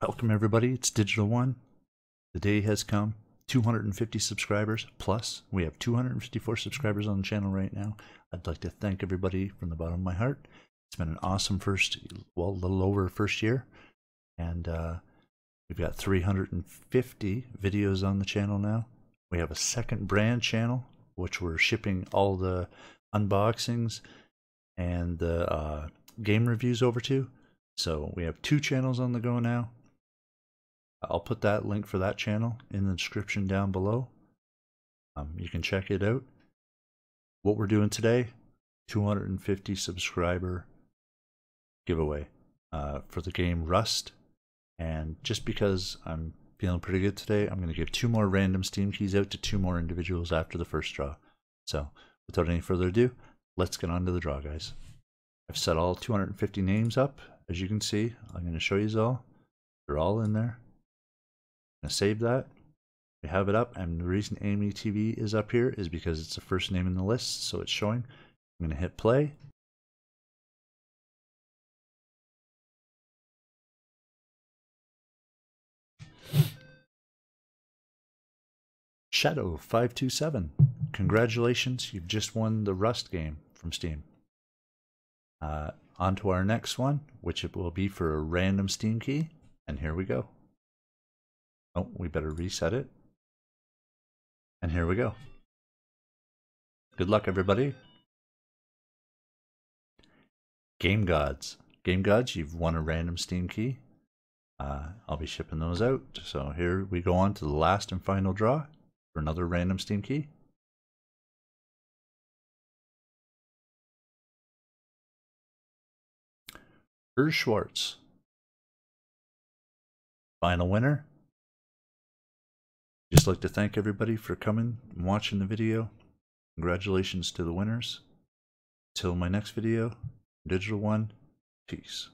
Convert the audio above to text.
Welcome everybody, it's Digital One. The day has come. 250 subscribers plus. We have 254 subscribers on the channel right now. I'd like to thank everybody from the bottom of my heart. It's been an awesome first, well, a little over first year. And uh, we've got 350 videos on the channel now. We have a second brand channel, which we're shipping all the unboxings and the uh, game reviews over to. So we have two channels on the go now. I'll put that link for that channel in the description down below. Um, you can check it out. What we're doing today, 250 subscriber giveaway uh, for the game Rust. And just because I'm feeling pretty good today, I'm going to give two more random Steam keys out to two more individuals after the first draw. So without any further ado, let's get on to the draw, guys. I've set all 250 names up. As you can see, I'm going to show you all. They're all in there. Going to save that. We have it up, and the reason Amy TV is up here is because it's the first name in the list, so it's showing. I'm going to hit play. Shadow527, congratulations, you've just won the Rust game from Steam. Uh, on to our next one, which it will be for a random Steam key, and here we go. Oh, we better reset it. And here we go. Good luck, everybody. Game Gods. Game Gods, you've won a random Steam key. Uh, I'll be shipping those out. So here we go on to the last and final draw for another random Steam key. Urs Schwartz. Final winner. Just like to thank everybody for coming and watching the video. Congratulations to the winners. Till my next video, Digital One, peace.